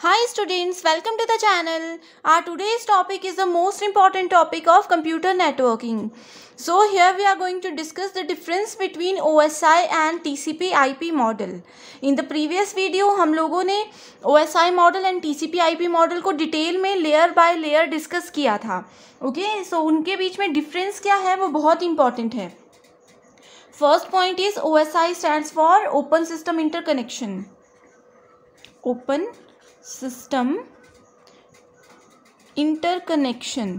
Hi students, welcome to the channel. Our today's topic is the most important topic of computer networking. So here we are going to discuss the difference between OSI and TCP IP model. In the previous video हम लोगों ने OSI model and TCP IP model को detail में layer by layer discuss किया था okay okay? सो so, उनके बीच में difference क्या है वो बहुत इंपॉर्टेंट है first point is OSI stands for Open System Interconnection. Open system interconnection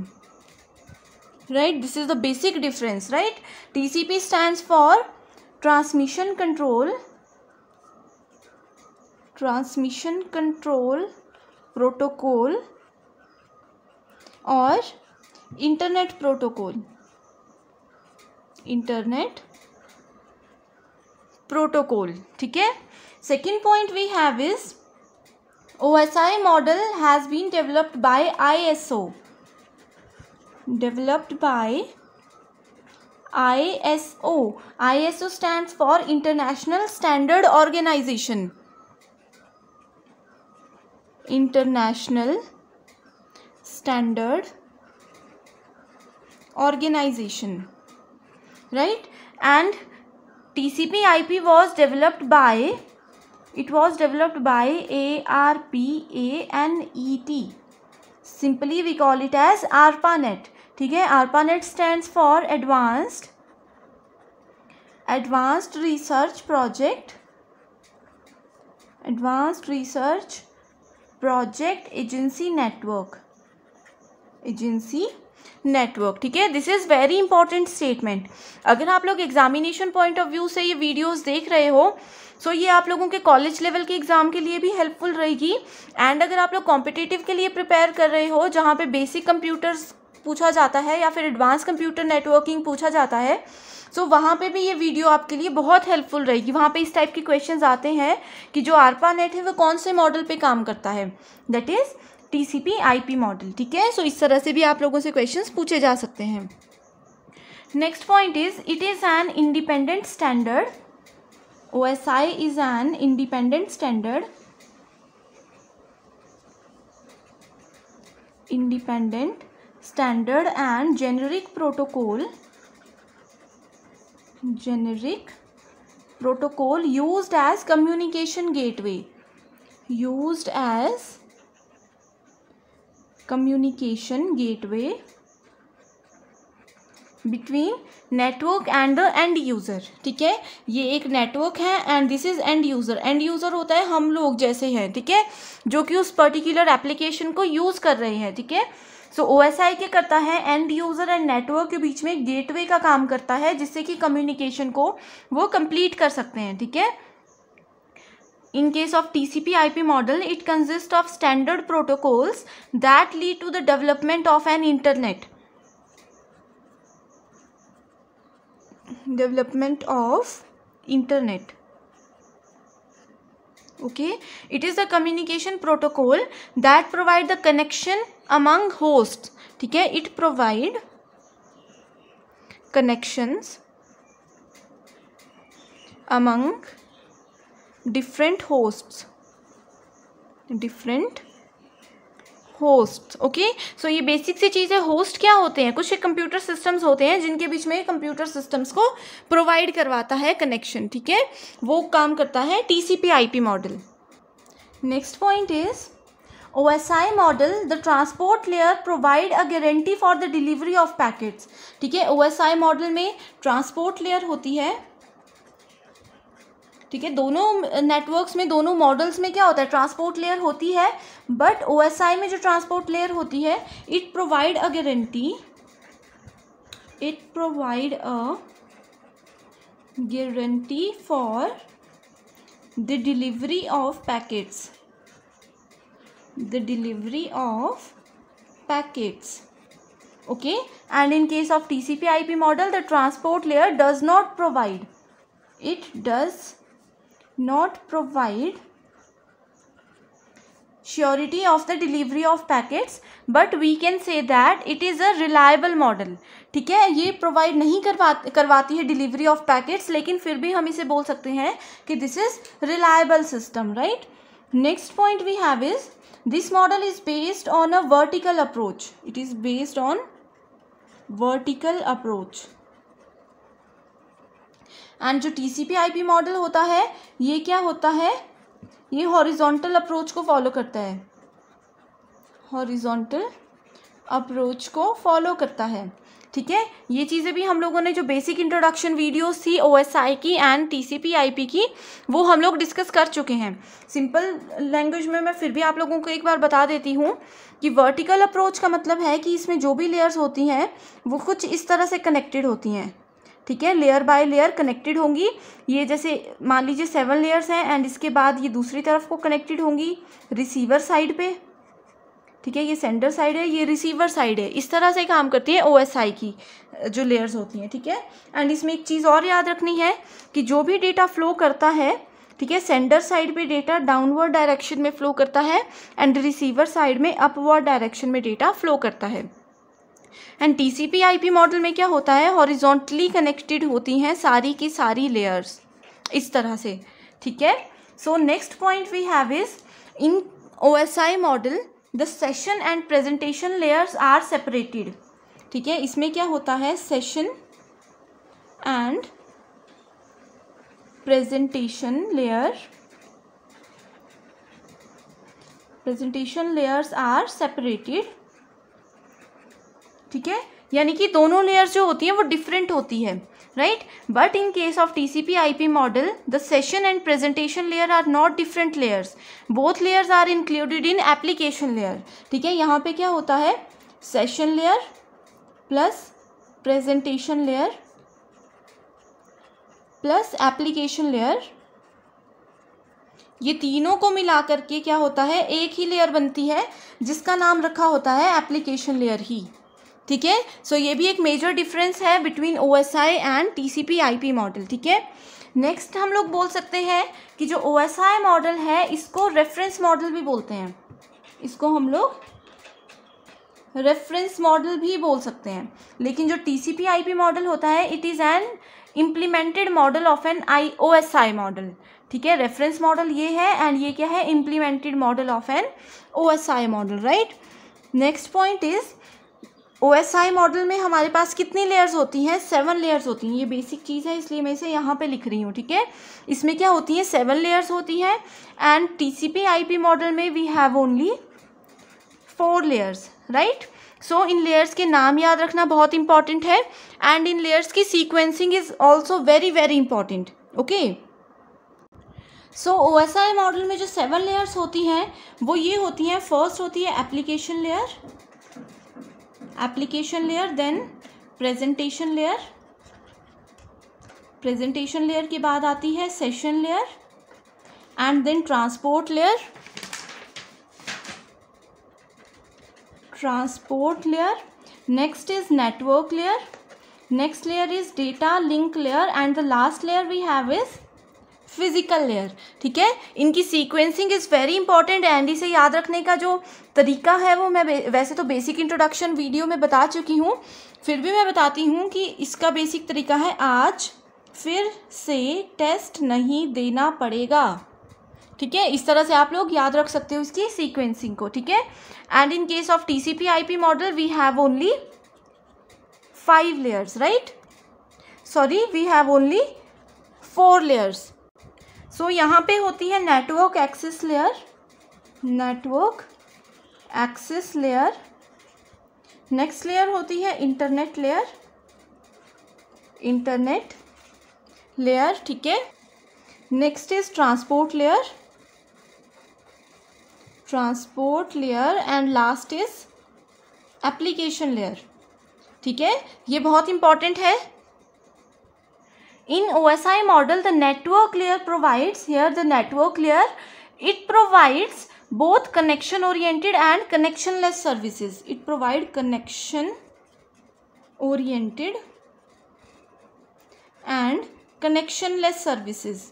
right this is the basic difference right tcp stands for transmission control transmission control protocol or internet protocol internet protocol ठीक है second point we have is OSI model has been developed by ISO. Developed by ISO. ISO stands for International Standard Organization. International Standard Organization. Right? And TCP IP was developed by it was developed by ARPANET. Simply we call it as ARPANET. ठीक है ARPANET stands for Advanced Advanced Research Project Advanced Research Project Agency Network Agency network ठीक है? This is very important statement अगर आप लोग examination point of view से ये videos देख रहे हो सो so ये आप लोगों के कॉलेज लेवल के एग्ज़ाम के लिए भी हेल्पफुल रहेगी। एंड अगर आप लोग कॉम्पिटेटिव के लिए प्रिपेयर कर रहे हो जहाँ पे बेसिक कंप्यूटर्स पूछा जाता है या फिर एडवांस कंप्यूटर नेटवर्किंग पूछा जाता है सो so, वहाँ पे भी ये वीडियो आपके लिए बहुत हेल्पफुल रहेगी। वहाँ पे इस टाइप के क्वेश्चंस आते हैं कि जो आरपा नेट है वो कौन से मॉडल पे काम करता है? That is T C P I P model ठीक है? सो इस तरह से भी आप लोगों से क्वेश्चन पूछे जा सकते हैं। Next point is it is an independent standard OSI is an independent standard independent standard and generic protocol generic protocol use as communication gateway use as communication gateway between network and the end user ठीक है? ये एक network है and this is end user end user होता है हम लोग जैसे हैं, ठीक है? थीके? जो कि उस पर्टिकुलर एप्लीकेशन को यूज़ कर रहे हैं, ठीक है? सो ओ एस आई क्या करता है? एंड यूज़र एंड नेटवर्क के बीच में गेटवे का काम करता है, जिससे कि कम्युनिकेशन को वो कंप्लीट कर सकते हैं, ठीक है? In case of TCP IP model, it consists of standard protocols that lead to the development of an internet. Development of internet. Okay, it is a communication protocol that provide the connection among hosts. ठीक है, it provide connections among different hosts different host okay so ये basic सी चीज़ है host क्या होते हैं? कुछ कंप्यूटर सिस्टम्स होते हैं जिनके बीच में कंप्यूटर सिस्टम्स को प्रोवाइड करवाता है कनेक्शन ठीक है? वो काम करता है TCP IP model next point is O S I model the transport layer provide a guarantee for the delivery of packets ठीक है? ओ एस आई मॉडल में ट्रांसपोर्ट लेयर होती है ठीक है, दोनों नेटवर्क्स में, दोनों मॉडल्स में क्या होता है ट्रांसपोर्ट लेयर होती है बट ओएसआई में जो ट्रांसपोर्ट लेयर होती है it provide a guarantee it provide a guarantee for the delivery of packets the delivery of packets okay and okay? And in case of tcp ip model, the transport layer does not provide. It does not provide surety of the delivery of packets, but we can say that it is a reliable model. ठीक है? ये provide नहीं करवा, करवाती है delivery of packets लेकिन फिर भी हम इसे बोल सकते हैं कि this is reliable system right next point we have is this model is based on a vertical approach it is based on vertical approach and जो टीसीपी आईपी मॉडल होता है, ये क्या होता है? ये हॉरिजॉन्टल अप्रोच को फॉलो करता है। हॉरिजॉन्टल अप्रोच को फॉलो करता है। ठीक है? ये चीज़ें भी हम लोगों ने जो बेसिक इंट्रोडक्शन वीडियोस थी ओ एस आई की and T C P I P की, वो हम लोग डिस्कस कर चुके हैं। सिंपल लैंग्वेज में मैं फिर भी आप लोगों को एक बार बता देती हूँ कि वर्टिकल अप्रोच का मतलब है कि इसमें जो भी लेयर्स होती हैं, वो कुछ इस तरह से कनेक्टेड होती हैं। ठीक है लेयर बाय लेयर कनेक्टेड होंगी। ये जैसे मान लीजिए सेवन लेयर्स हैं एंड इसके बाद ये दूसरी तरफ़ को कनेक्टेड होंगी रिसीवर साइड पे। ठीक है, ये सेंडर साइड है, ये रिसीवर साइड है। इस तरह से काम करती है ओएसआई की, जो लेयर्स होती हैं, ठीक है? एंड इसमें एक चीज़ और याद रखनी है कि जो भी डेटा फ्लो करता है, ठीक है सेंडर साइड पे डेटा डाउनवर्ड डायरेक्शन में फ्लो करता है एंड रिसीवर साइड में अपवर्ड डायरेक्शन में डेटा फ्लो करता है। And T C P I P model में क्या होता है? हॉरिजॉन्टली कनेक्टेड होती हैं सारी की सारी लेयर्स इस तरह से, ठीक है? So next point we have is in O S I model the session and presentation layers are separated ठीक है? इसमें क्या होता है? Session and presentation layer presentation layers are separated ठीक है? यानी कि दोनों लेयर्स जो होती हैं, वो डिफरेंट होती है right but in case of T C P I P model the session and presentation layer are not different layers both layers are included in application layer ठीक है? यहाँ पे क्या होता है? Session layer plus presentation layer plus application layer ये तीनों को मिला करके क्या होता है? एक ही लेयर बनती है, जिसका नाम रखा होता है एप्लीकेशन लेयर ही। ठीक है? सो ये भी एक मेजर डिफरेंस है between O S I and T C P I P model ठीक है? नेक्स्ट हम लोग बोल सकते हैं कि जो ओ एस आई मॉडल है, इसको रेफरेंस मॉडल भी बोलते हैं। इसको हम लोग रेफरेंस मॉडल भी बोल सकते हैं। लेकिन जो T C P I P model होता है it is an implemented model of an I O S I model ठीक है? रेफरेंस मॉडल ये है एंड ये क्या है? Implemented model of an O S I model right next point is O S I model में हमारे पास कितनी लेयर्स होती हैं? सेवन लेयर्स होती हैं। ये बेसिक चीज़ है, इसलिए मैं इसे यहाँ पे लिख रही हूँ, ठीक है? इसमें क्या होती हैं? सेवन लेयर्स होती हैं and T C P I P model में we have only four layers right so in layers के नाम याद रखना बहुत इंपॉर्टेंट है एंड इन लेयर्स की sequencing is also very very important okay so O S I model में जो सेवन लेयर्स होती हैं, वो ये होती हैं फ़र्स्ट होती है application layer application layer then presentation layer presentation layer के बाद आती है session layer and then transport layer transport layer next is network layer next layer is data link layer and the last layer we have is physical layer ठीक है? इनकी sequencing is very important and इसे याद रखने का जो तरीका है वो मैं वैसे तो बेसिक इंट्रोडक्शन वीडियो में बता चुकी हूँ। फिर भी मैं बताती हूँ कि इसका बेसिक तरीका है आज फिर से टेस्ट नहीं देना पड़ेगा। ठीक है? इस तरह से आप लोग याद रख सकते हो इसकी सीक्वेंसिंग को, ठीक है? And in case of T C P I P model we have only five layers right sorry we have only four layers so so, यहाँ पे होती है network access layer network access layer next layer होती है internet layer internet layer ठीक है? Next is transport layer transport layer and last is application layer ठीक है? ये बहुत इंपॉर्टेंट है। In OSI model the network layer provides here the network layer it provides both connection oriented and connectionless services. It provide connection oriented and connectionless services.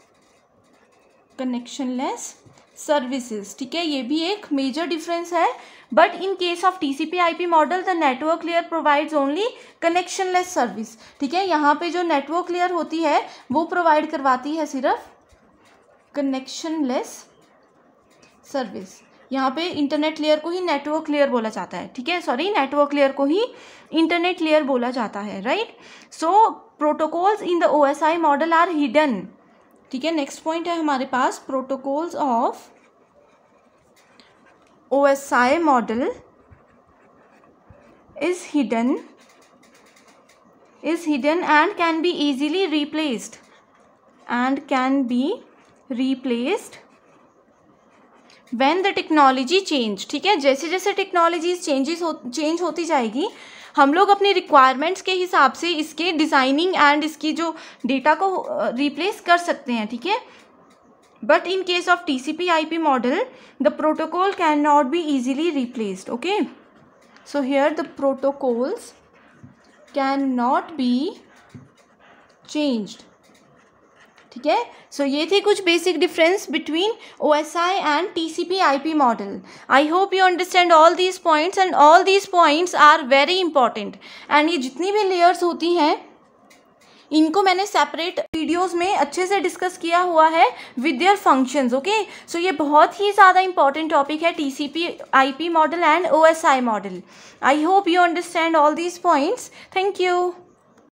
Connectionless services ठीक है? ये भी एक मेजर डिफरेंस है but in case of T C P I P model the network layer provides only connectionless service ठीक है? यहाँ पे जो नेटवर्क लेयर होती है, वो प्रोवाइड करवाती है सिर्फ़ कनेक्शनलेस सर्विस यहाँ पे इंटरनेट लेयर को ही नेटवर्क लेयर बोला जाता है, ठीक है? सॉरी नेटवर्क लेयर को ही इंटरनेट लेयर बोला जाता है right so protocols in the O S I model are hidden ठीक है नेक्स्ट पॉइंट है हमारे पास protocols of O S I model is hidden is hidden and can be easily replaced and can be replaced when the technology change ठीक है जैसे जैसे technology changes हो change होती जाएगी हम लोग अपने रिक्वायरमेंट्स के हिसाब से इसके डिज़ाइनिंग एंड इसकी जो डेटा को रिप्लेस कर सकते हैं, ठीक है? But in case of T C P I P model the protocol can not be easily replaced okay so here the protocols can not be changed ठीक है? सो ये थे कुछ basic difference between O S I and T C P I P model I hope you understand all these points and all these points are very important and ये जितनी भी layers होती हैं, इनको मैंने सेपरेट वीडियोस में अच्छे से डिस्कस किया हुआ है with their functions okay so ये बहुत ही ज़्यादा इंपॉर्टेंट टॉपिक है T C P I P model and O S I model I hope you understand all these points thank you